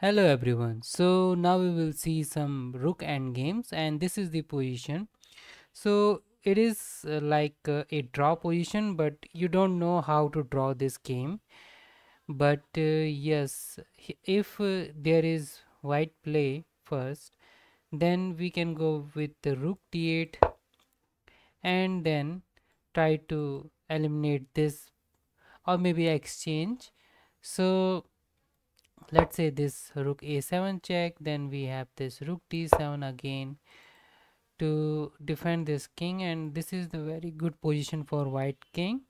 Hello everyone. So now we will see some rook end games and this is the position. So it is uh, like uh, a draw position but you don't know how to draw this game. But uh, yes, if uh, there is white play first then we can go with the rook d8 and then try to eliminate this or maybe exchange. So let's say this rook a7 check then we have this rook d7 again to defend this king. And this is the very good position for white king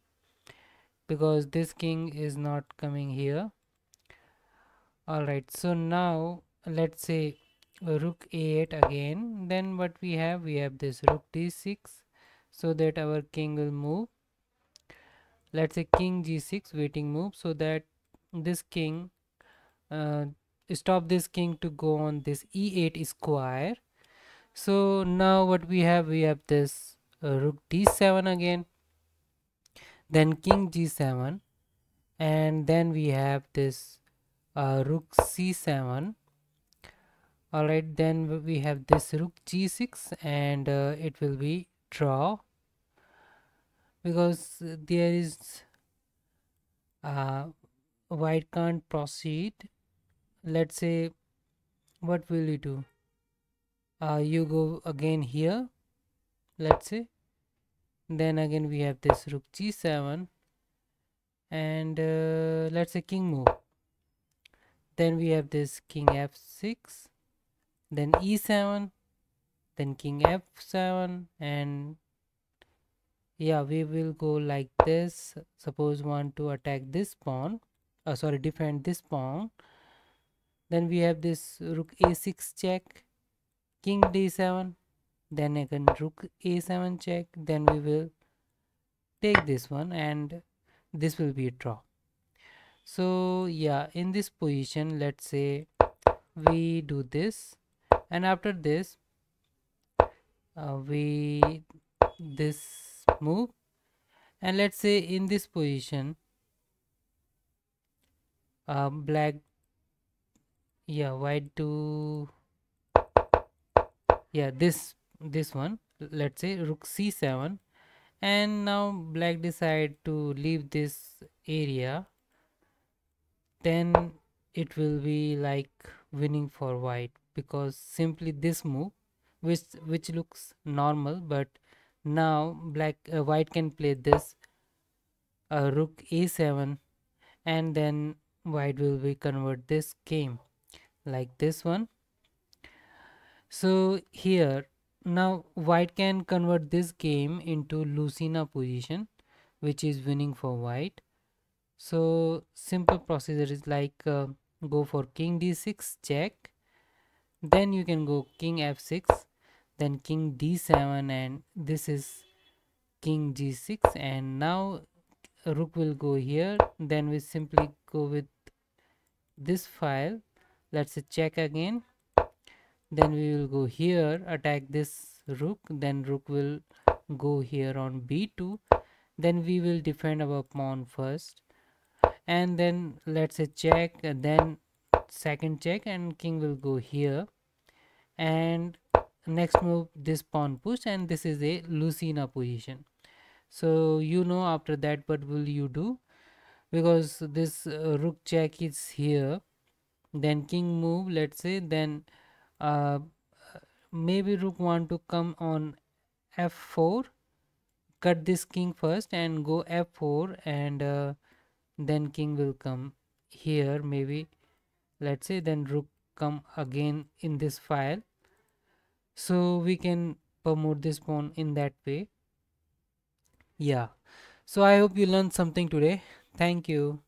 because this king is not coming here. All right so now let's say rook a8 again. Then what we have we have this rook d6 so that our king will move. Let's say king g6 waiting move so that this king uh, stop this king to go on this e8 square. So now what we have we have this uh, rook d7 again then king g7 and then we have this uh, rook c7 alright then we have this rook g6 and uh, it will be draw. Because there is uh, white can't proceed let's say what will you do? Uh, you go again here let's say. Then again we have this rook g7 and uh, let's say king move. Then we have this king f6 then e7 then king f7 and yeah we will go like this. Suppose want to attack this pawn. Uh, sorry defend this pawn then we have this rook a6 check king d7 then again rook a7 check. Then we will take this one and this will be a draw. So yeah in this position let's say we do this and after this uh, we this move. And let's say in this position uh, black yeah white to yeah this this one let's say rook c7 and now black decide to leave this area. Then it will be like winning for white because simply this move which which looks normal but now black uh, white can play this uh, rook a7 and then white will be convert this game like this one. So here now white can convert this game into Lucena position which is winning for white. So simple procedure is like uh, go for king d6 check. Then you can go king f6 then king d7 and this is king g6 and now rook will go here. Then we simply go with this file let's check again. Then we will go here attack this rook. Then rook will go here on b2 then we will defend our pawn first. And then let's check then second check and king will go here. And next move this pawn push and this is a Lucena position. So you know after that what will you do? Because this uh, rook check is here then king move let's say then uh, maybe rook want to come on f4 cut this king first and go f4 and uh, then king will come here maybe let's say then rook come again in this file. So we can promote this pawn in that way. Yeah. So i hope you learned something today. Thank you